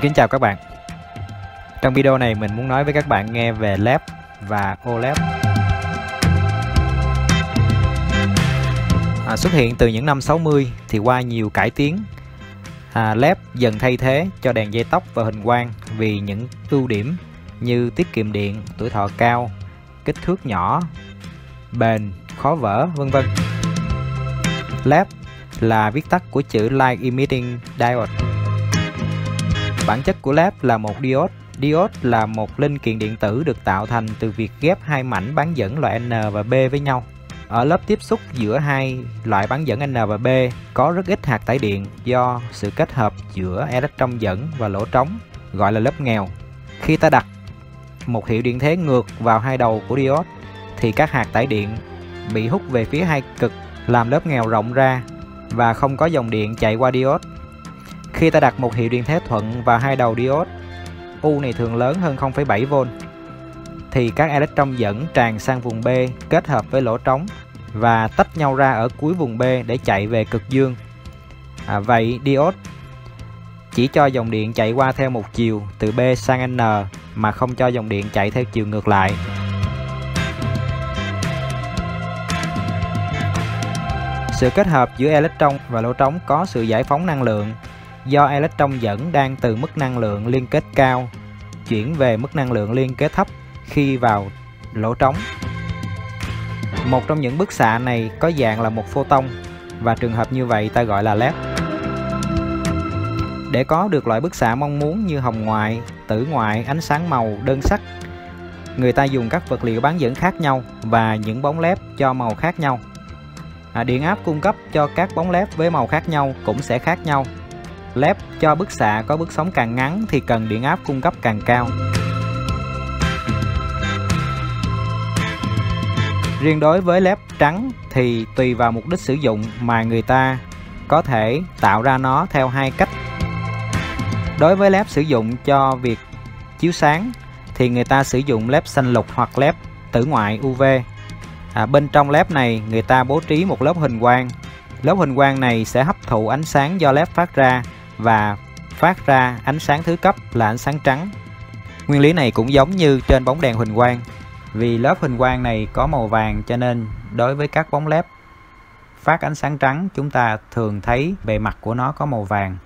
Kính chào các bạn. Trong video này mình muốn nói với các bạn nghe về LED và OLED à, Xuất hiện từ những năm 60 thì qua nhiều cải tiến. À, LED dần thay thế cho đèn dây tóc và hình quang vì những ưu điểm như tiết kiệm điện, tuổi thọ cao, kích thước nhỏ, bền, khó vỡ vân vân. LED là viết tắt của chữ Light Emitting Diode. Bản chất của LED là một diode. Diode là một linh kiện điện tử được tạo thành từ việc ghép hai mảnh bán dẫn loại N và B với nhau. Ở lớp tiếp xúc giữa hai loại bán dẫn N và B có rất ít hạt tải điện do sự kết hợp giữa electron dẫn và lỗ trống, gọi là lớp nghèo. Khi ta đặt một hiệu điện thế ngược vào hai đầu của diode thì các hạt tải điện bị hút về phía hai cực làm lớp nghèo rộng ra và không có dòng điện chạy qua diode khi ta đặt một hiệu điện thế thuận vào hai đầu diode, U này thường lớn hơn 0,7V, thì các electron dẫn tràn sang vùng B kết hợp với lỗ trống và tách nhau ra ở cuối vùng B để chạy về cực dương. À, vậy diode chỉ cho dòng điện chạy qua theo một chiều từ B sang N mà không cho dòng điện chạy theo chiều ngược lại. Sự kết hợp giữa electron và lỗ trống có sự giải phóng năng lượng do electron dẫn đang từ mức năng lượng liên kết cao chuyển về mức năng lượng liên kết thấp khi vào lỗ trống. Một trong những bức xạ này có dạng là một photon và trường hợp như vậy ta gọi là LED. Để có được loại bức xạ mong muốn như hồng ngoại, tử ngoại, ánh sáng màu, đơn sắc, người ta dùng các vật liệu bán dẫn khác nhau và những bóng led cho màu khác nhau. À, điện áp cung cấp cho các bóng led với màu khác nhau cũng sẽ khác nhau led cho bức xạ có bước sóng càng ngắn thì cần điện áp cung cấp càng cao. Riêng đối với led trắng thì tùy vào mục đích sử dụng mà người ta có thể tạo ra nó theo hai cách. Đối với led sử dụng cho việc chiếu sáng thì người ta sử dụng led xanh lục hoặc led tử ngoại UV. À, bên trong led này người ta bố trí một lớp hình quang. Lớp hình quang này sẽ hấp thụ ánh sáng do led phát ra và phát ra ánh sáng thứ cấp là ánh sáng trắng. Nguyên lý này cũng giống như trên bóng đèn huỳnh quang. Vì lớp huỳnh quang này có màu vàng cho nên đối với các bóng led phát ánh sáng trắng chúng ta thường thấy bề mặt của nó có màu vàng.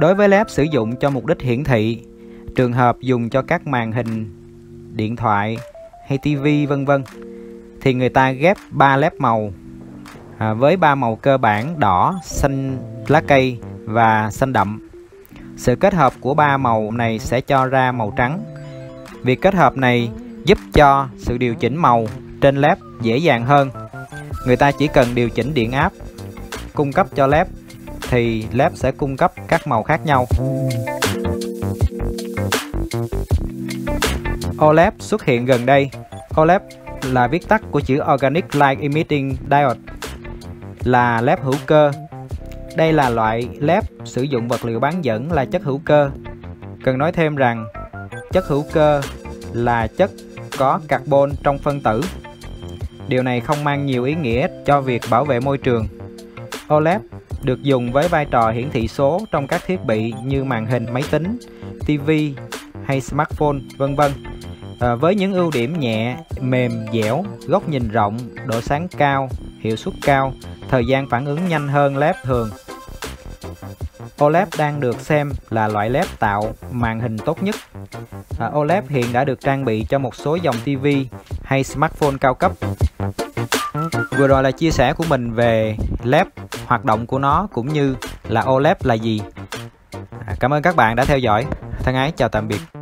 Đối với led sử dụng cho mục đích hiển thị, trường hợp dùng cho các màn hình điện thoại hay tivi vân vân thì người ta ghép 3 led màu à, với ba màu cơ bản đỏ, xanh lá cây và xanh đậm. Sự kết hợp của ba màu này sẽ cho ra màu trắng. Việc kết hợp này giúp cho sự điều chỉnh màu trên led dễ dàng hơn. Người ta chỉ cần điều chỉnh điện áp cung cấp cho led thì led sẽ cung cấp các màu khác nhau. OLED xuất hiện gần đây. OLED là viết tắt của chữ Organic Light Emitting Diode, là lép hữu cơ đây là loại lép sử dụng vật liệu bán dẫn là chất hữu cơ. Cần nói thêm rằng chất hữu cơ là chất có carbon trong phân tử. Điều này không mang nhiều ý nghĩa cho việc bảo vệ môi trường. OLED được dùng với vai trò hiển thị số trong các thiết bị như màn hình máy tính, TV hay smartphone, vân vân. À, với những ưu điểm nhẹ, mềm, dẻo, góc nhìn rộng, độ sáng cao, hiệu suất cao, thời gian phản ứng nhanh hơn led thường. OLED đang được xem là loại led tạo màn hình tốt nhất. À, OLED hiện đã được trang bị cho một số dòng TV hay smartphone cao cấp. Vừa rồi là chia sẻ của mình về led, hoạt động của nó cũng như là OLED là gì. À, cảm ơn các bạn đã theo dõi. Thân ái chào tạm biệt.